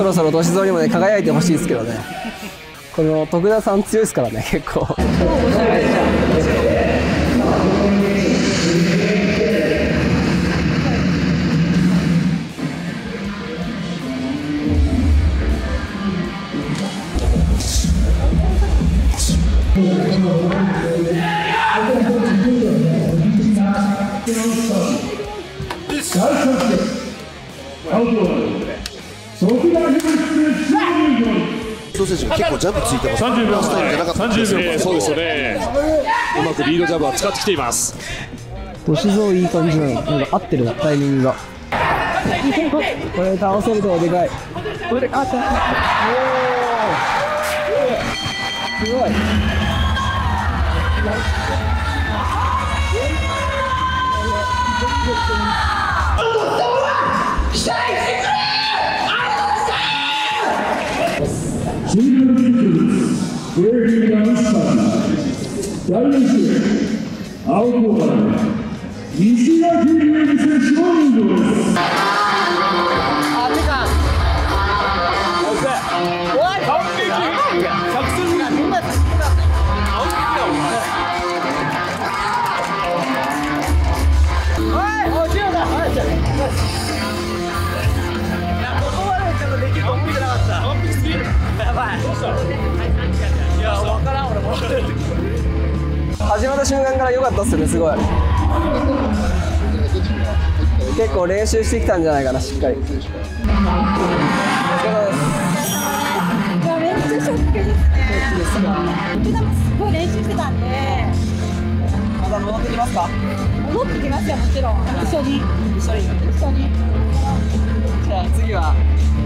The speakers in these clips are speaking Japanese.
そろそろ歳三にもね輝いてほしいですけどねこの徳田さん強いですからね結構。藤選手が結構ジャンプついてます。30秒。スタイルじゃなかったんです30秒。そうですよね。うまくリードジャブは使ってきています。歳三いい感じなの。なんか合ってるなタイミングが。これ倒せるとでかい。これあったすごい Дальше. Аукова. Еще один несовершенный голос. 間から良かったっすねすごい結構練習してきたんじゃないかなしっかりお疲れ様ですめっちゃショックですね。すごい練習してたんで、また戻ってきますか？戻ってきますよ、もちろん。一緒に。一緒に一緒に。じゃあ次は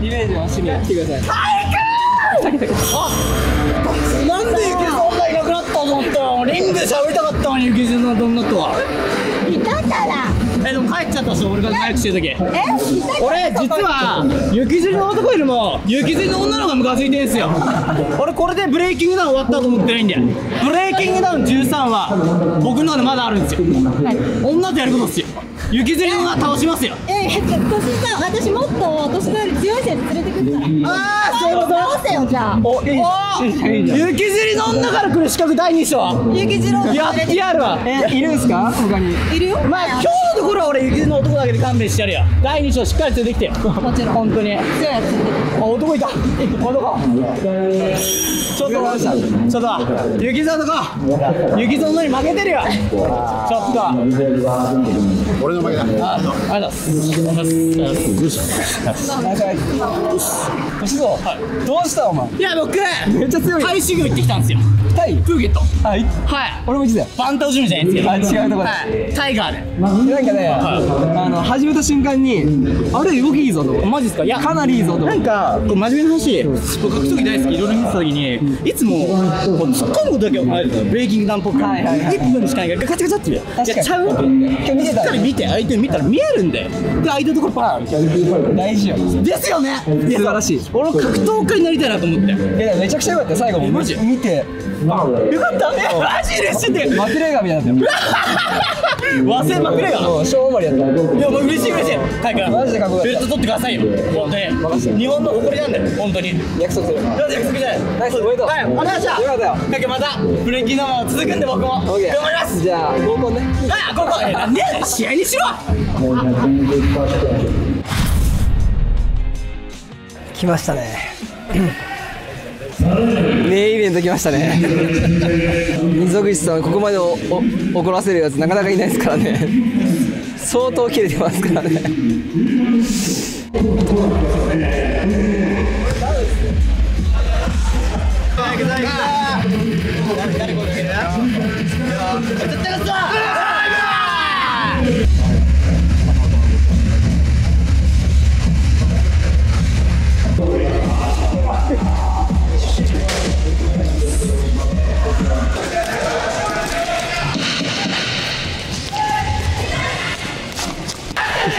リベンジの趣味来てくださいなんでゆきそんないなくなったと思ったよリングで喋りたかったのにゆきずのどんなとは。いたから。えでも帰っちゃったし俺が早くしてる時。え。俺実は雪吊りの男よりも雪吊りの女の子がムカついてんすよ。俺これでブレイキングダウン終わったと思ってないんだよ。ブレイキングダウン13は僕の中でまだあるんですよ。女とやることっすよ雪吊りの女倒しますよ。え、え、年下、私もっと年下より強い選手連れてくるから。ああそういうこと？倒せよ、じゃあ。おいいりの女から来る資格第2章。雪次郎やってやるわ。えいるんすか？他に。いるよ。まあ今日のところは俺雪の男だけで勘弁してやるよ。第2章しっかり連れてきて。よもちろん。本当に。あ。男いた。男ちょっとちょっと雪の男雪の女に負けてるよ。ちょっと。俺の負けだ。あありがとうございます。歳三どうしたお前？いや僕めっちゃ強いタイ。修行行ってきたんですよタイ。プーケット。はい。はい。俺も一だよバンタオジムじゃないんですけど。あ違うとこだ。はい。タイガーで。なんかね、あの始めた瞬間にあれ動きいいぞと。マジですか？いやかなりいいぞと。なんかこう真面目な話僕格闘技大好きいろいろ見てた時にいつもこう突っ込むことだけあるブレイキングダウンっぽくはいはいはい。1分しかないからガチャガチャってやっちゃう？わけしっかり見て相手見たら見えるんだよで相手のところパーン大事よ。ですよね。素晴らしい。俺も格闘家になりたいなと思って。よいやめちゃくちゃ良かったよ最後。もマジ？見てかったえマジで知ってる。マクレーガーみたいになっ和製まくれよ。たよ小回りやったいやもう嬉しい嬉しい。海から。マジでかっこよかった。ベルト取ってくださいよ。本当に日本の誇りなんだよ本当に。約束する。よし約束じゃない。ナイスおめでとう。はいお願いしまよかったよ。だけどまたブレイキングダウンは続くんで僕も。頑張オッケー。ります。じゃあ合コンね。あここえなんでやねん試合にしろ。来ましたね名イベント来ましたね。溝口さんここまで怒らせるやつなかなかいないですからね。相当切れてますからね。Back, back.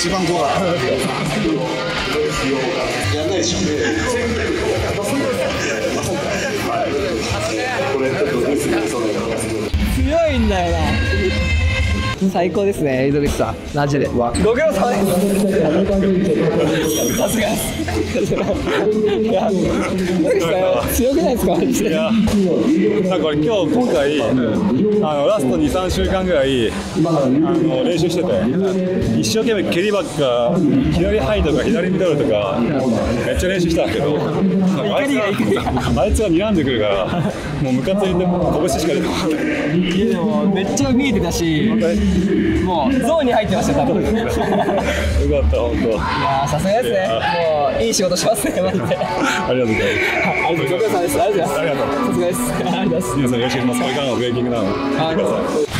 一番怖か った強いんだよな最高ですね溝口さんマジで。ご苦労様です。さすがです。いや強くないですか？マジでなんか今日今回、あのラスト2、3週間ぐらいあの練習してて、一生懸命蹴りばっか、左ハイとか左ミドルとか、ちゃ練習したんだけど、あいつがあいつが睨んでくるから、もうムカついて拳しか出てこない。いやでもめっちゃ見えてたしもうゾーンに入ってましたよ多分いやよかった、本当。ーさすがですねもういい仕事しますねマジでありがとうございます。ありがとうございますありがとうございますありがとうさすがですありがとうございます皆さんよろしくお願いします。これからのブレイキングダウン、見てください。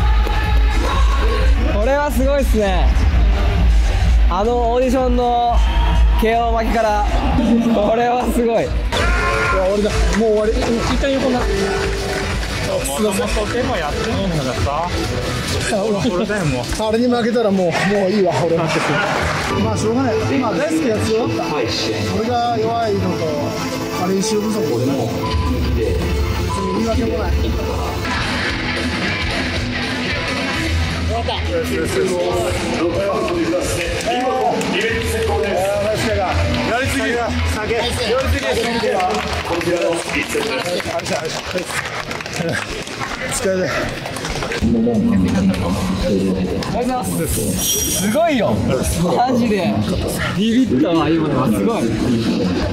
これはすごいっすね。あのオーディションの KO 巻きから。これはすごい。俺だ。もう終わり。一回横になってあれに負けたらもうもういいわ俺。はまあしょうがない。今大輔が強かった。俺が弱いのとあ練習不足でも言い訳もない疲れすごい。よマジでビビったわ今のはすごい。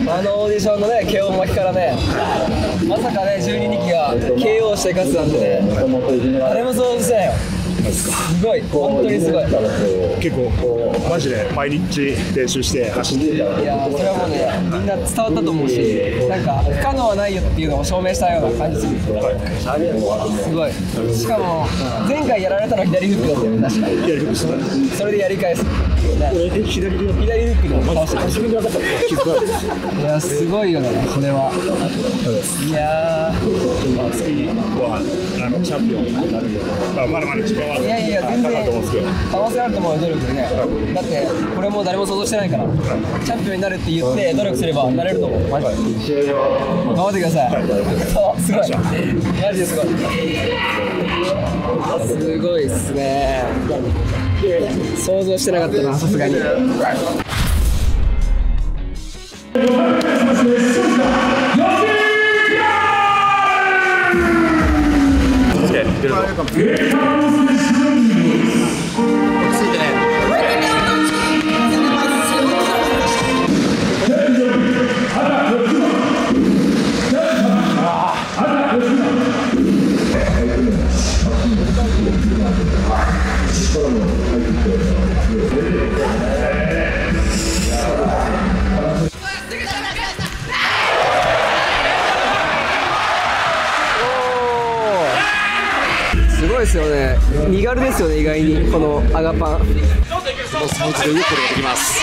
あのオーディションのね KO 巻きからねまさかね12人機が KO して勝つなんてね誰も想像してない。よすごい。本当にすごい。結構マジで毎日練習して走って。いやーそれはもうねみんな伝わったと思うしなんか不可能はないよっていうのを証明したような感じする。すごい。しかも前回やられたの左フックだったよね確か。やりましたそれでやり返す。俺左で左フックで倒した自分で分かった。いいやすごいよね。これは。いやー。はあのチャンピオンになるよまあまだまだ時間はいやいや全然合わせらと思う努力でねだってこれも誰も想像してないからチャンピオンになるって言って努力すればなれると思うマジで頑張ってください、はい、すごいマジですごいすごいっすね想像してなかったなさすがに出るぞ。アガパン。のスムーズで動くことができます。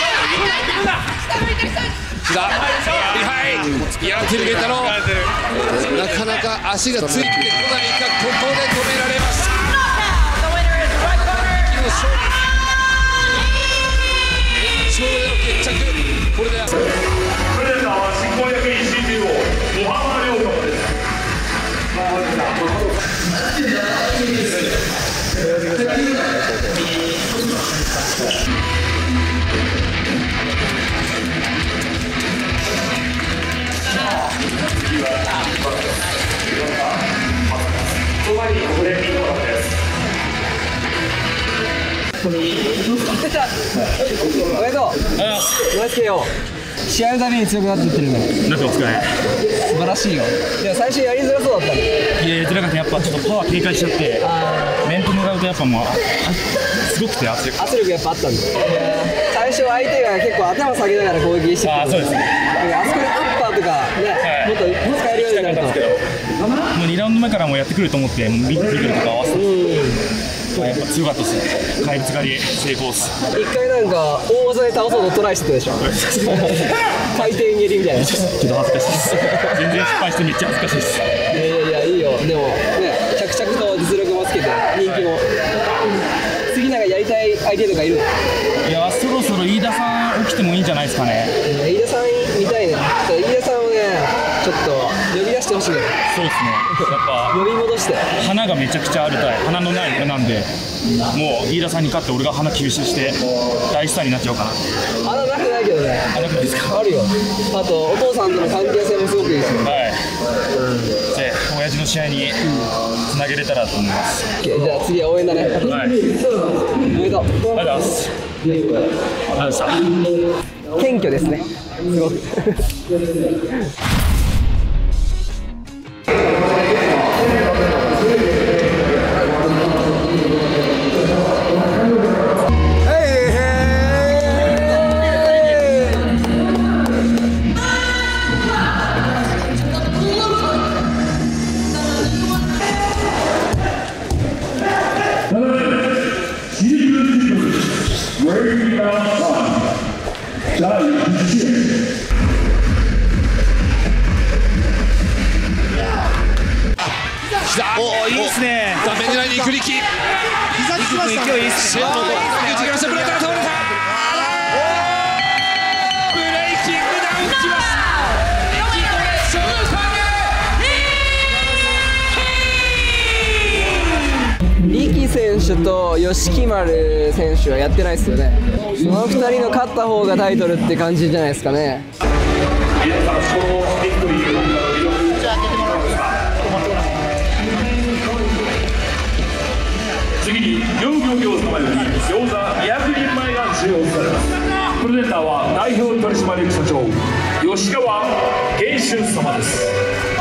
木田リハイやってるゲタロなかなか足がついてこないかここで止められます。延長での決着。これでおめでとうナイス KO 試合のために強くなっていってるねなってます。かね素晴らしいよいや最初やりづらそうだったねいやいや辛かったやっぱちょっとパワー警戒しちゃって面と向かうとやっぱもうすごくて圧力圧力やっぱあったんだ最初相手が結構頭下げながら攻撃してあそうですね。あそこでアッパーとかね、もっと使えるようになると。もう2ラウンド目からもうやってくると思ってビッグとか合わせて。やっぱ強かったです怪物狩り成功っす一回なんか大技で倒そうとトライしてたでしょ。回転蹴りみたいな。ちょっと恥ずかしいです。全然失敗してめっちゃ恥ずかしいです。いやいやいやいいよ。でもね着々と実力もつけて人気も。次なんかやりたい相手とかいるいやそろそろ飯田さん起きてもいいんじゃないですかね。飯田さん見たいね飯田さんをねちょっと呼び出してほしい。ねそうですね。やっぱ呼び戻して。花がめちゃくちゃあるタイ花のない俺なんでもう飯田さんに勝って俺が花吸収して大スターになっちゃおうかな。穴なくないけどね。あなくないですか？あるよ。あとお父さんとの関係性もすごくいいし。はい。で親父の試合につなげれたらと思います。じゃあ次は応援だね。はい。ありがとう。おめでとうございます謙虚ですね。すごく。おおいいですね画面狙いに行く力膝つきましたね。シェアの打ち切らせブレーター倒れたブレイキングダウンきますエキドレショーリキ選手と吉木丸選手はやってないですよね。その2人の勝った方がタイトルって感じじゃないですかね。次に両漁業様より餃子200人前が使用されます。プレゼンターは代表取締役社長吉川源春様です。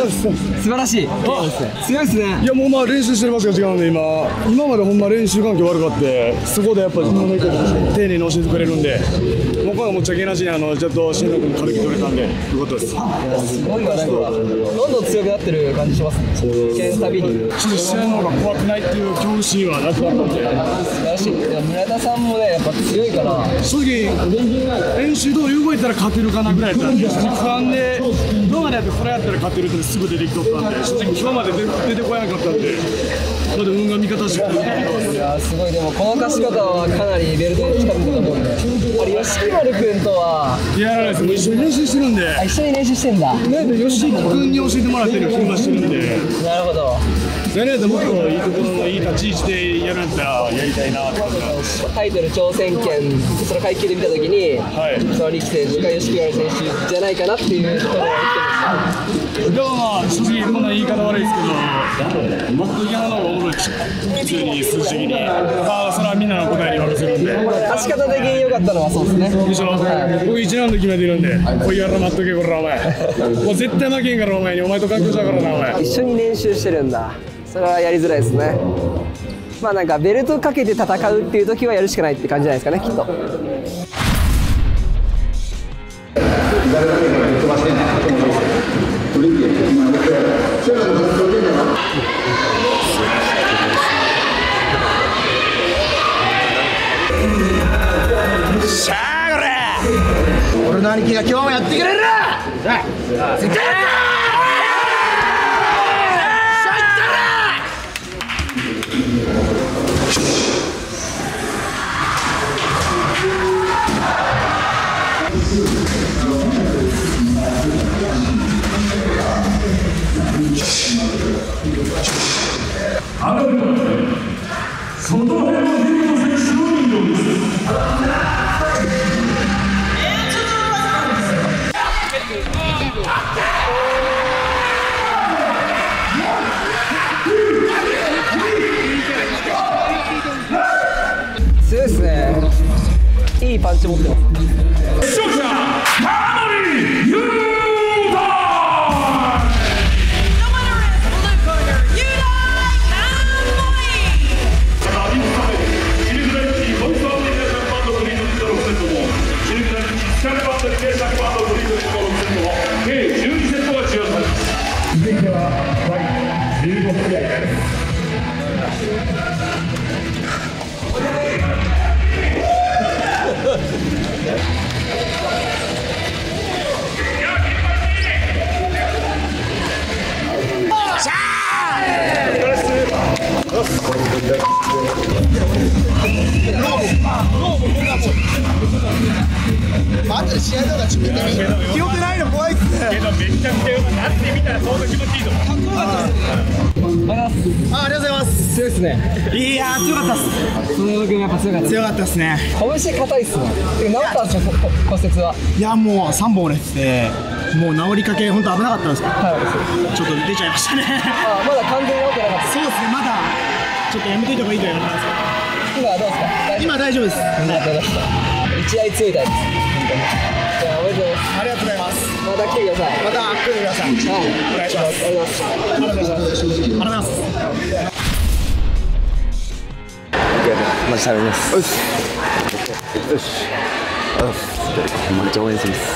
よし素晴らしい。強いです。ね。い。やもうまあ練習してるわけが違うんで今今までほんま練習環境悪かってそこでやっぱ自分の意見を丁寧に教えてくれるんでもう今回もっちゃけなしにあのちゃんと新野君軽く取れたんでよかったです。すごいわなんかどんどん強くなってる感じしますね。試合のたびにちょっと試合の方が怖くないっていう恐怖心はなくなったんで。素晴らしい。いや村田さんもねやっぱ強いから。正直練習通り動いたら勝てるかなぐらいだったんで不安でどうまでやってこれやったら勝てるってすぐ出てきとったんで正直今まで出出てこやなかったんで。まだ運が味方してくれていやすごい。でもこの勝ち方はかなりベルトに近づいたと思うんであれ吉木とは。やらないですもう一緒に練習してるんで。あ一緒に練習してんだ。ねで吉木君に教えてもらってるしてるんで。なるほど。それだともっといいところのいい立ち位置でやるんだったらやりたいなってタイトル挑戦権その階級で見たときに、はい。その力選手か吉木原選手じゃないかなっていうところを言ってでもまあ正直こんな言い方悪いですけど僕嫌なのがおもろいし普通に数字的にまあそれはみんなの答えに任せるんで勝ち方的に良かったのはそうですねでしょ僕1ラウンド決めてるんでこいやら待っとけこらお前もう絶対負けんからお前にお前と環境したからなお前一緒に練習してるんだ。それはやりづらいですね。まあなんかベルトかけて戦うっていう時はやるしかないって感じじゃないですかねきっと。いいパンチ持ありがとうございます。強いですねいやー強かったっす。その君やっぱ強かった。強かったっすね。拳硬いっすねてか治ったんですよ骨折は。いやもう3本折れててもう治りかけ本当危なかったんですけど。はい。ちょっと出ちゃいましたね。あまだ完全に治ってなかった。そうですねまだちょっとやめといた方がいいと言われたんです。今はどうですか？今大丈夫です。夫ありがとうございました一愛強いタイプです。本当にまた来てください。また来てください。はい。お願いします。ありがとうございます。ありがとうございますありがとうございますまず喋りますよし。よし。めっちゃ応援し。ます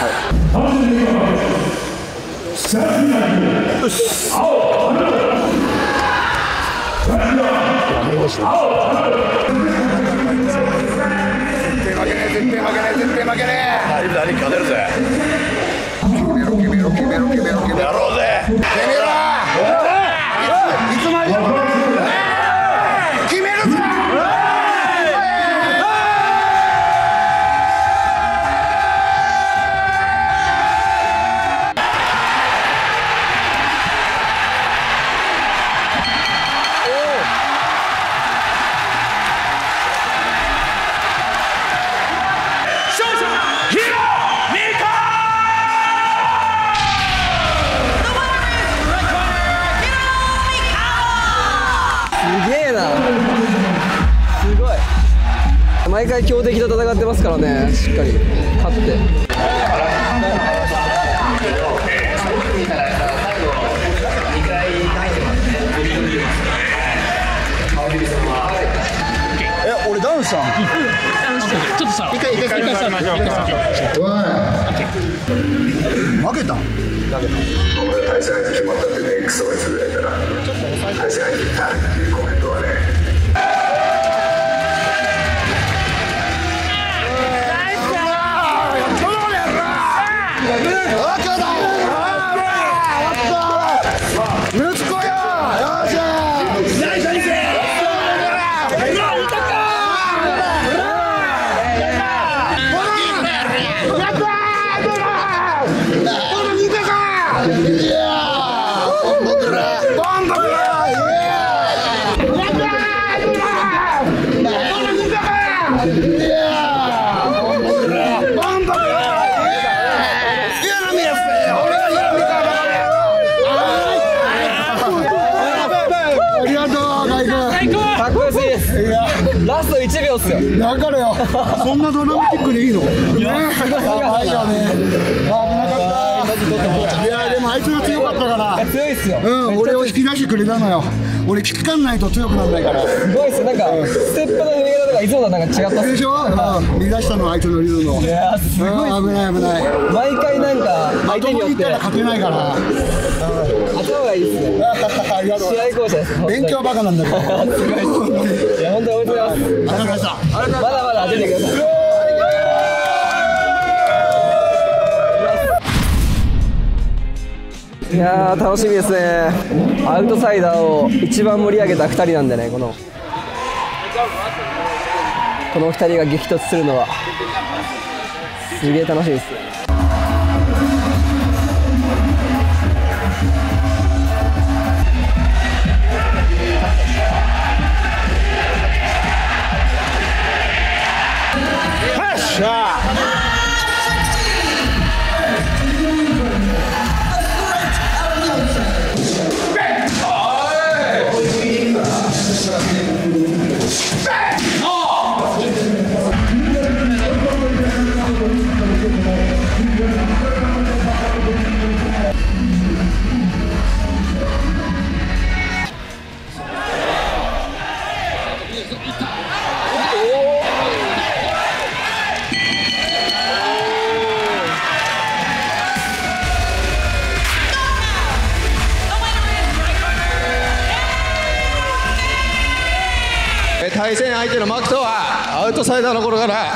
勝 quiero que me lo, que me lo, que me lo, que me lo, que me arrode. ¡Que me 回強敵と戦ってますからね。しっかり。勝って。え俺ダウンしたんちょっとさ一回一回一回ましょう負けた対戦相手決まったってねクソがつぶやいたら対戦相手に誰っていうコメントよしかっこよすぎです。いや。ラスト1秒っすよ。だからよ。そんなドラマティックでいいの？いややばいよね。危なかった。いやでもあいつが強かったから。強いっすよ。うん俺を引き出してくれたのよ俺危機感ないと強くならないから。すごいっすよなんかステップの踏み方とかいつもとなんか違ったでしょ？うん乱したのはあいつのリズムをいやーすごいっすうん危ない危ない。毎回なんか相手によって勝てないから。頭がいいっすね。ありがとうご試合巧者ですす勉強はバカなんだけど。すごいいや本当におめでとうございます。ありがとうございました。まだまだ当ててくださいいやー楽しみですね。アウトサイダーを一番盛り上げた2人なんでねこの。この2人が激突するのは。すげえ楽しいです。アウトサイダーの頃から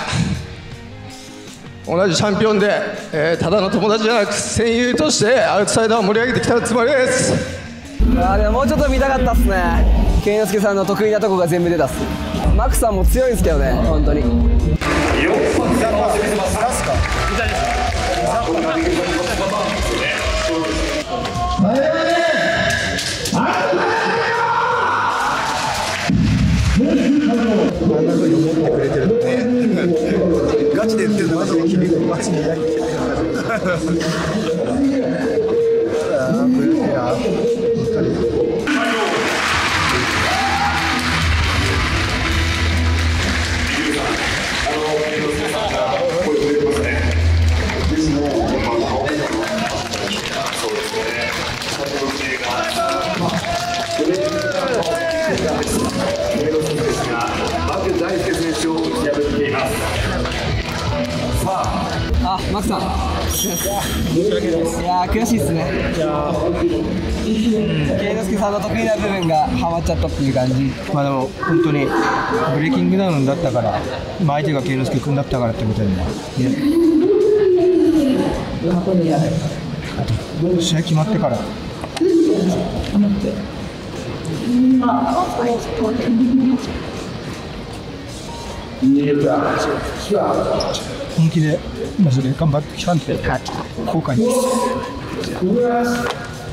同じチャンピオンで、えーただの友達じゃなく戦友としてアウトサイダーを盛り上げてきたつもりです。あーでももうちょっと見たかったっすね。健之介さんの得意なとこが全部出たっす。マクさんも強いんですけどね本当にガチで言ってるのマジで君。マジでやりきれな。いあマクさん。いやー悔しいっすね。健之介さんの得意な部分がハマっちゃったっていう感じ。まあでも本当にブレイキングダウンだったから、まあ、相手が慶之介君だったからってことでね、試合決まってから本気で。マジで頑張ってきたんで、後悔です。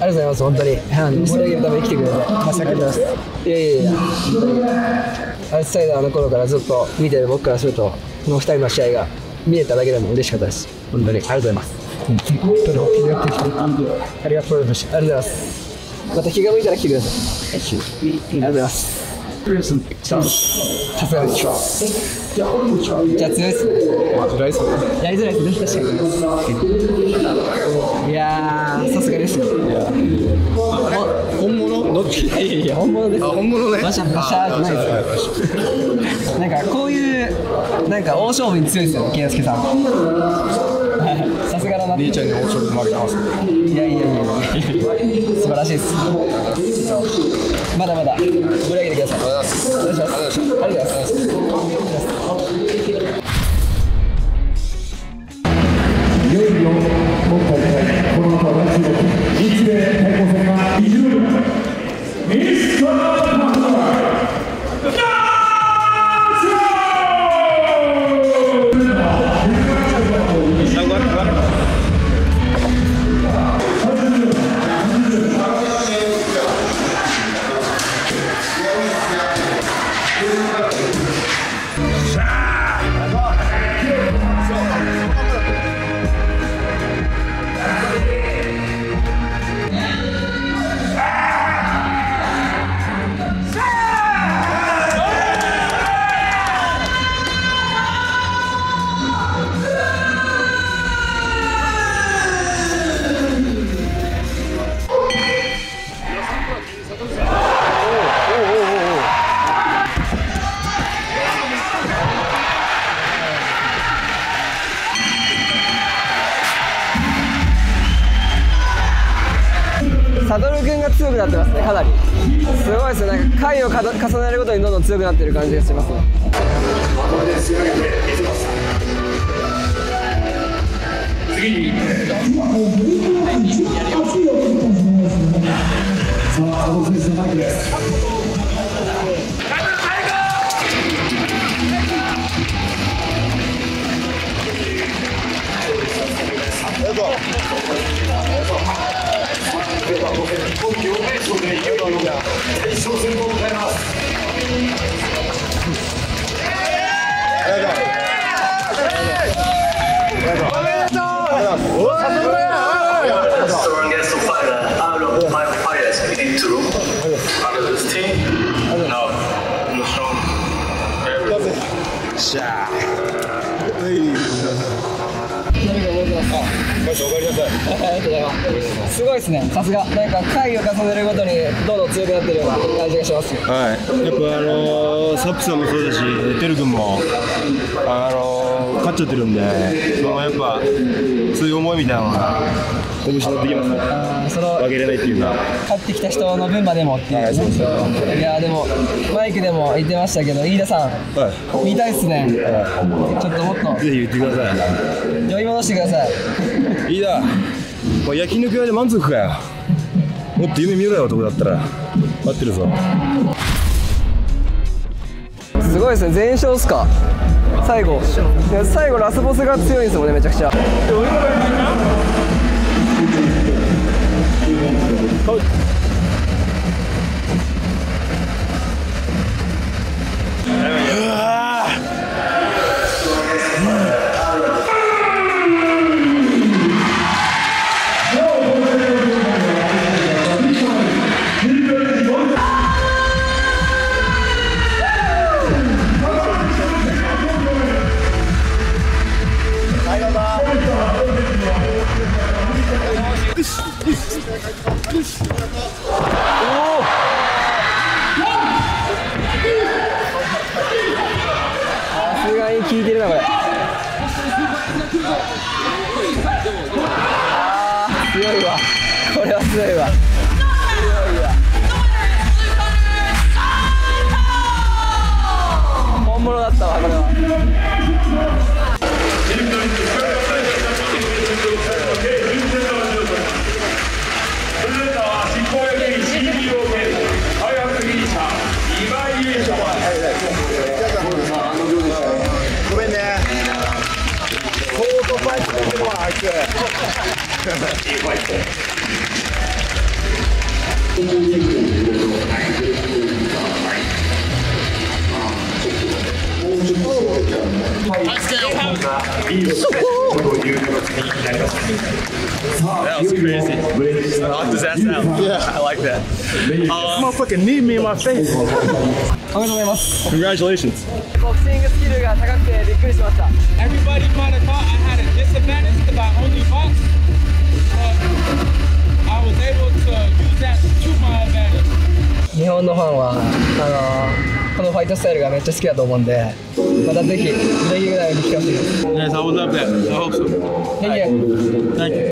ありがとうございます本当に。あの盛り上げるために。来てくれてまさかですいやいやいや本当に。アウトサイダーの頃からずっと見てる僕からするとこの2人の試合が見えただけでも嬉しかったです本当に。ありがとうございます本当に。本気でやってきてありがとうございました。ありがとうございますまた気が向いたら来てくださいありがとうございますさすがですじゃあ強いっすねやりづらいですね確かにいやーさすがですよ本物どっちいやいや本物ですあ本物ねバシャバシャじゃないですかなんかこういうなんか大勝負に強いですよね圭介さんさすがだな兄ちゃんに大勝負負けてますいやいやいやいや素晴らしいです。まだまだ。ぶらげてください。ようございますありがとうございます。ありがとうございます。いよいよ今回この後は中国日米対抗戦がいよミスターすごいですねなんか回を重ねるごとにどんどん強くなってる感じがしますね次にさあ、この選手のマイクです。Let's go. The strongest fighter out of my fighters in two. Out of this team, no, I'm strong. Ah, すごいですね。さすが。なんか回を重ねるごとにどんどん強くなってるような感じがします。はい、やっぱあのーサップさんもそうだし、てる君も、あのー勝っちゃってるんで、そのやっぱ、そういう思いみたいなのが、ってきますね、あーその負けれないっていうか、勝ってきた人の分までもっていう、いやでもマイクでも言ってましたけど飯田さん、見たいっすね、ちょっともっと。ぜひ言ってください。呼び戻してくださいいいだ、おい焼肉屋で満足かよ。もっと夢見ろよ、男だったら。待ってるぞ。すごいですね全勝っすか最後いや最後ラスボスが強いんですもんねめちゃくちゃさ That was crazy. Knocked his ass out. Yeah. I like that. Uh, Motherfucking knee me in my face おめでとうございます congratulations. ボクシングスキルが高くてびっくりしました Everybody might have thought I had a disadvantage because I only boxed, 日本のファンはあのこのファイトスタイルがめっちゃ好きだと思うんでまたぜひブレイキングダウンに来てほしいです Yes, I would love that. I hope so. Thank you Thank you.